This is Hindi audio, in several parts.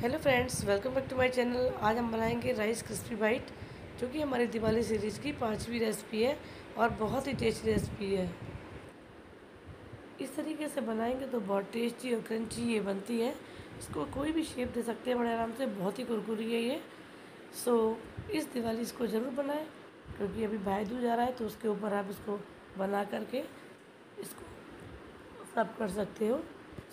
Hello friends welcome back to my channel आज हम बनाएँगे राइस क्रिस्पी बाइट जो कि हमारी दिवाली सीरीज़ की पांचवी रेसिपी है और बहुत ही टेस्टी रेसिपी है। इस तरीके से बनाएँगे तो बहुत टेस्टी और क्रंची ये बनती है। इसको कोई भी शेप दे सकते हैं, बड़े आराम से, बहुत ही कुरकुरी है ये। सो इस दिवाली इसको ज़रूर बनाएँ, क्योंकि अभी भाई दूज आ रहा है तो उसके ऊपर आप इसको बना करके इसको सर्व कर सकते हो।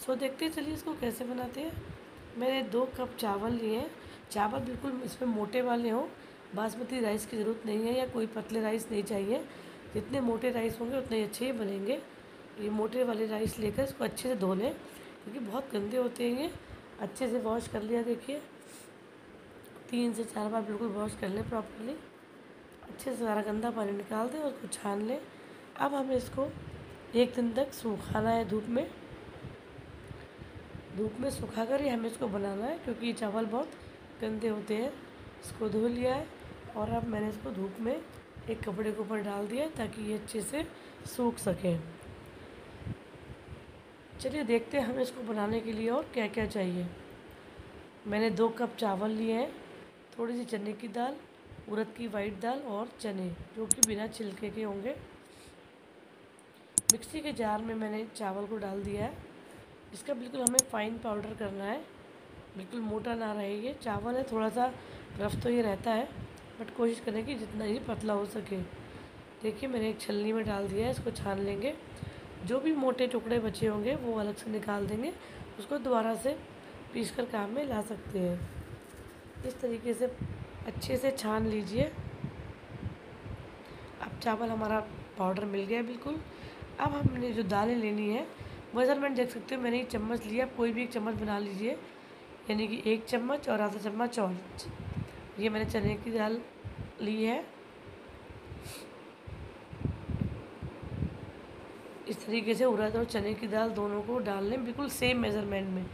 सो देखते चलिए इसको कैसे बनाते हैं। मैंने दो कप चावल लिए। हैं चावल बिल्कुल इसमें मोटे वाले हों। बासमती राइस की ज़रूरत नहीं है या कोई पतले राइस नहीं चाहिए। जितने मोटे राइस होंगे उतने अच्छे ही बनेंगे। ये मोटे वाले राइस लेकर इसको अच्छे से धो लें, क्योंकि बहुत गंदे होते हैं ये। अच्छे से वॉश कर लिया देखिए। तीन से चार बार बिल्कुल वॉश कर लें प्रॉपरली। अच्छे से सारा गंदा पानी निकाल दें और उसको छान लें। अब हमें इसको एक दिन तक सूखाना है धूप में। धूप में सुखा कर ही हमें इसको बनाना है, क्योंकि ये चावल बहुत गंदे होते हैं। इसको धो लिया है और अब मैंने इसको धूप में एक कपड़े के ऊपर डाल दिया ताकि ये अच्छे से सूख सके। चलिए देखते हैं हमें इसको बनाने के लिए और क्या क्या चाहिए। मैंने दो कप चावल लिए हैं थोड़ी सी चने की दाल, उड़द की वाइट दाल और चने, जो कि बिना छिलके के होंगे। मिक्सी के जार में मैंने चावल को डाल दिया है। इसका बिल्कुल हमें फ़ाइन पाउडर करना है। बिल्कुल मोटा ना रहे ये। चावल है थोड़ा सा रफ तो ये रहता है बट कोशिश करें कि जितना ही पतला हो सके। देखिए, मैंने एक छलनी में डाल दिया है, इसको छान लेंगे। जो भी मोटे टुकड़े बचे होंगे, वो अलग से निकाल देंगे। उसको दोबारा से पीस कर काम में ला सकते हैं। इस तरीके से अच्छे से छान लीजिए। अब चावल हमारा पाउडर मिल गया बिल्कुल। अब हमने जो दालें लेनी है मेज़रमेंट देख सकते हो, मैंने एक चम्मच लिया, कोई भी एक चम्मच बना लीजिए, यानी कि एक चम्मच और आधा चम्मच और। ये मैंने चने की दाल ली है। इस तरीके से उड़द और चने की दाल दोनों को डाल लें, बिल्कुल सेम मेज़रमेंट में।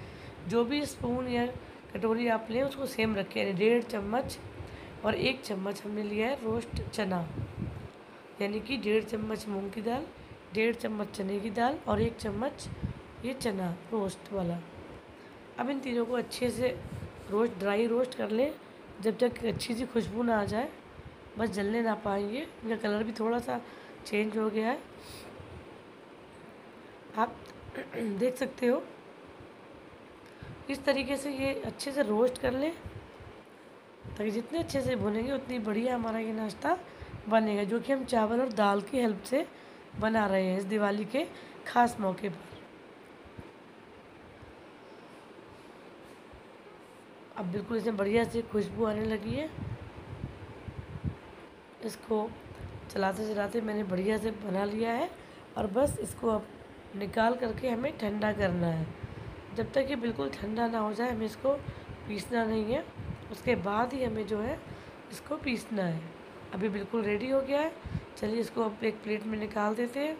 जो भी स्पून या कटोरी आप लें, उसको सेम रखें, यानी डेढ़ चम्मच और एक चम्मच हमने लिया है रोस्ट चना, यानी कि डेढ़ चम्मच मूंग की दाल। डेढ़ चम्मच चने की दाल और एक चम्मच ये चना रोस्ट वाला। अब इन तीनों को अच्छे से रोस्ट ड्राई रोस्ट कर लें। जब तक अच्छी सी खुशबू ना आ जाए, बस जलने ना पाएँगे। इनका कलर भी थोड़ा सा चेंज हो गया है। आप देख सकते हो। इस तरीके से ये अच्छे से रोस्ट कर लें। ताकि जितने अच्छे से भुनेंगे, उतनी बढ़िया हमारा ये नाश्ता बनेगा, जो कि हम चावल और दाल की हेल्प से बना रहे हैं इस दिवाली के खास मौके पर। अब बिल्कुल इसमें बढ़िया से खुशबू आने लगी है। इसको चलाते चलाते मैंने बढ़िया से बना लिया है और बस इसको अब निकाल करके हमें ठंडा करना है। जब तक ये बिल्कुल ठंडा ना हो जाए, हमें इसको पीसना नहीं है। उसके बाद ही हमें जो है इसको पीसना है। अभी बिल्कुल रेडी हो गया है। चलिए इसको अब एक प्लेट में निकाल देते हैं।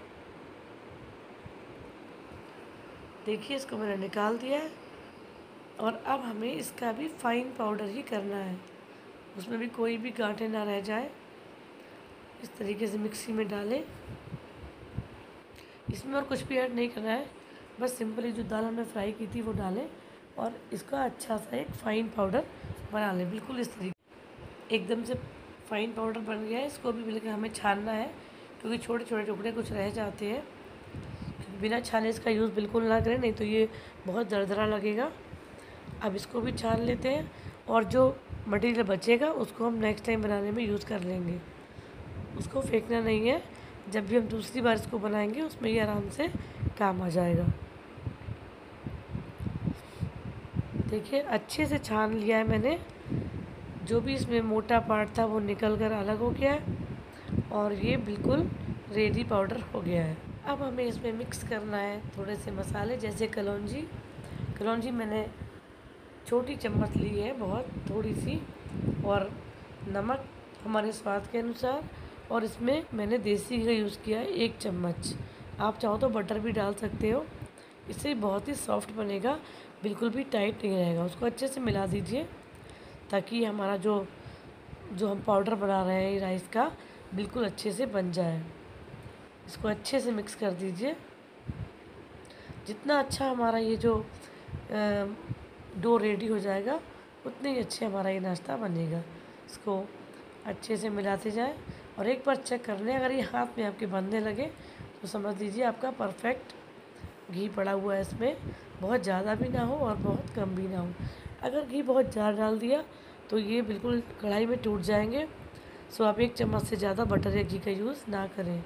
देखिए, इसको मैंने निकाल दिया है और अब हमें इसका भी फाइन पाउडर ही करना है। उसमें भी कोई भी गांठे ना रह जाए। इस तरीके से मिक्सी में डालें। इसमें और कुछ भी ऐड नहीं करना है। बस सिंपली जो दाल हमने फ्राई की थी वो डालें और इसका अच्छा सा एक फ़ाइन पाउडर बना लें। बिल्कुल इस तरीके एकदम से फ़ाइन पाउडर बन गया है, इसको भी मिलकर हमें छानना है, क्योंकि छोटे छोटे टुकड़े कुछ रह जाते हैं। बिना छाने इसका यूज़ बिल्कुल ना करें, नहीं तो ये बहुत दरदरा लगेगा। अब इसको भी छान लेते हैं, और जो मटेरियल बचेगा, उसको हम नेक्स्ट टाइम बनाने में यूज़ कर लेंगे। उसको फेंकना नहीं है, जब भी हम दूसरी बार इसको बनाएँगे, उसमें ये आराम से काम आ जाएगा। देखिए, अच्छे से छान लिया है मैंने। जो भी इसमें मोटा पार्ट था वो निकल कर अलग हो गया है और ये बिल्कुल रेडी पाउडर हो गया है। अब हमें इसमें मिक्स करना है थोड़े से मसाले, जैसे कलौजी। कलौजी मैंने छोटी चम्मच ली है बहुत, थोड़ी सी, और नमक हमारे स्वाद के अनुसार, और इसमें मैंने देसी घी यूज़ किया है एक चम्मच। आप चाहो तो बटर भी डाल सकते हो। इससे बहुत ही सॉफ्ट बनेगा, बिल्कुल भी टाइट नहीं रहेगा। उसको अच्छे से मिला दीजिए। ताकि हमारा जो जो हम पाउडर बना रहे हैं राइस का, बिल्कुल अच्छे से बन जाए। इसको अच्छे से मिक्स कर दीजिए। जितना अच्छा हमारा ये जो डो रेडी हो जाएगा, उतने ही अच्छे हमारा ये नाश्ता बनेगा। इसको अच्छे से मिलाते जाएँ। और एक बार चेक कर लें, अगर ये हाथ में आपके बनने लगे तो समझ लीजिए आपका परफेक्ट घी पड़ा हुआ है इसमें, बहुत ज़्यादा भी ना हो और बहुत कम भी ना हो। अगर घी बहुत ज़्यादा डाल दिया तो ये बिल्कुल कढ़ाई में टूट जाएँगे। सो आप एक चम्मच से ज़्यादा बटर या घी का यूज़ ना करें।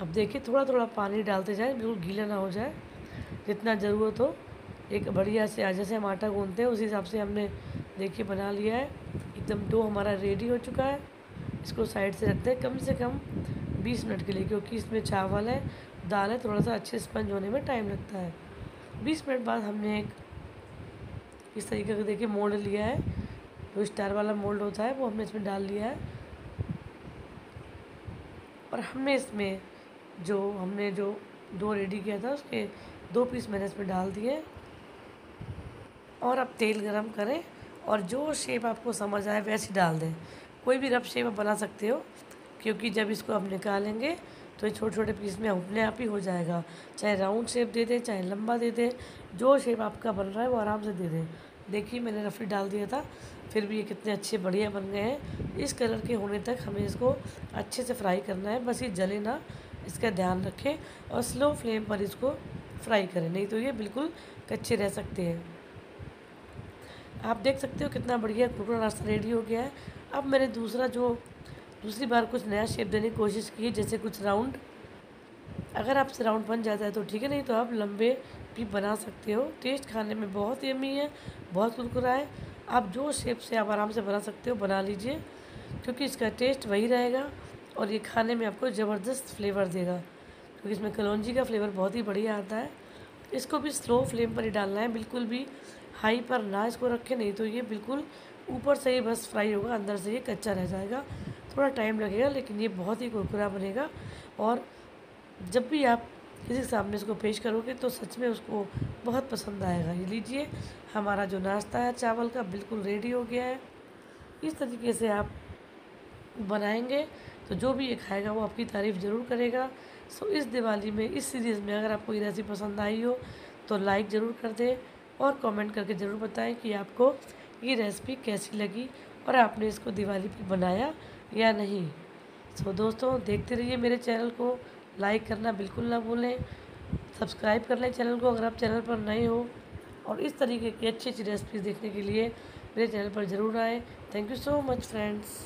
अब देखिए थोड़ा थोड़ा पानी डालते जाएँ, बिल्कुल गीला ना हो जाए। जितना ज़रूरत हो, एक बढ़िया से जैसे हम आटा गूंदते हैं, उसी हिसाब से हमने देखिए बना लिया है। एकदम डो हमारा रेडी हो चुका है। इसको साइड से रखते हैं, कम से कम 20 मिनट के लिए, क्योंकि इसमें चावल है। है, थोड़ा सा अच्छे स्पंज होने में टाइम लगता है। 20 मिनट बाद हमने एक इस तरीके का देखिए मोल्ड लिया है। जो स्टार वाला मोल्ड होता है, वो हमने इसमें डाल लिया है। और हमने इसमें जो, हमने जो दो रेडी किया था, उसके दो पीस मैंने इसमें डाल दिए। और अब तेल गरम करें और जो शेप आपको समझ आए, वैसे डाल दें। कोई भी रफ शेप आप बना सकते हो, क्योंकि जब इसको आप निकालेंगे तो ये छोटे छोटे पीस में अपने आप ही हो जाएगा। चाहे राउंड शेप दे दें, चाहे लंबा दे दें, जो शेप आपका बन रहा है वो आराम से दे दें। देखिए, मैंने रफली डाल दिया था, फिर भी ये कितने अच्छे बढ़िया बन गए हैं। इस कलर के होने तक हमें इसको अच्छे से फ्राई करना है। बस ये जले ना, इसका ध्यान रखें और स्लो फ्लेम पर इसको फ्राई करें। नहीं तो ये बिल्कुल कच्चे रह सकते हैं। आप देख सकते हो कितना बढ़िया कुरकुरा नाश्ता रेडी हो गया है। अब मैंने दूसरा जो दूसरी बार कुछ नया शेप देने की कोशिश की, जैसे कुछ राउंड अगर आपसे राउंड बन जाता है तो ठीक है, नहीं तो आप लंबे भी बना सकते हो। टेस्ट खाने में बहुत यमी है, बहुत कुरकुरा है आप जो शेप से आप आराम से बना सकते हो, बना लीजिए, क्योंकि इसका टेस्ट वही रहेगा और ये खाने में आपको ज़बरदस्त फ्लेवर देगा। क्योंकि इसमें कलौजी का फ्लेवर बहुत ही बढ़िया आता है। इसको भी स्लो फ्लेम पर ही डालना है, बिल्कुल भी हाई पर ना इसको रखें, नहीं तो ये बिल्कुल ऊपर से ही बस फ्राई होगा, अंदर से ये कच्चा रह जाएगा। थोड़ा टाइम लगेगा, लेकिन ये बहुत ही कुरकुरा बनेगा। और जब भी आप किसी के सामने इसको पेश करोगे तो सच में उसको बहुत पसंद आएगा। ये लीजिए, हमारा जो नाश्ता है, चावल का बिल्कुल रेडी हो गया है। इस तरीके से आप बनाएँगे तो जो भी ये खाएगा, वो आपकी तारीफ़ ज़रूर करेगा। सो इस दिवाली में, इस सीरीज़ में अगर आपको ये रेसिपी पसंद आई हो तो लाइक ज़रूर कर दें और कमेंट करके ज़रूर बताएँ कि आपको ये रेसिपी कैसी लगी और आपने इसको दिवाली पर बनाया। या नहीं? सो दोस्तों, देखते रहिए मेरे चैनल को। लाइक करना बिल्कुल ना भूलें। सब्सक्राइब कर लें चैनल को अगर आप चैनल पर नए हो। और इस तरीके की अच्छी अच्छी रेसिपीज़ देखने के लिए मेरे चैनल पर ज़रूर आएँ। Thank you so much friends